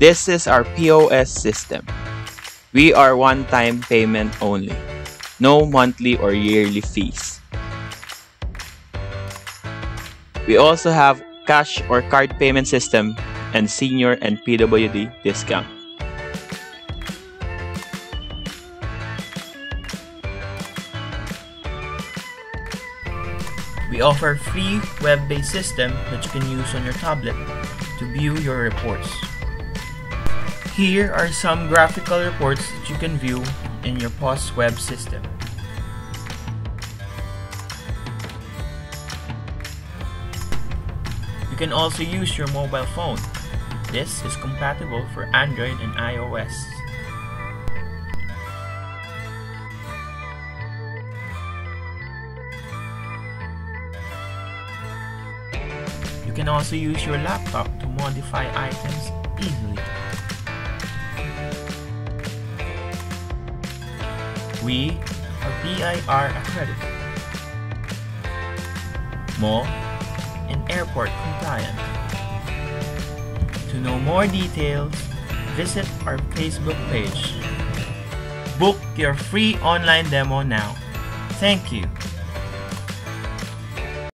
This is our POS system. We are one-time payment only. No monthly or yearly fees. We also have cash or card payment system and senior and PWD discount. We offer free web-based system that you can use on your tablet to view your reports. Here are some graphical reports that you can view in your POS web system. You can also use your mobile phone. This is compatible for Android and iOS. You can also use your laptop to modify items easily. We are BIR accredited, mall and airport compliant. To know more details, visit our Facebook page. Book your free online demo now. Thank you.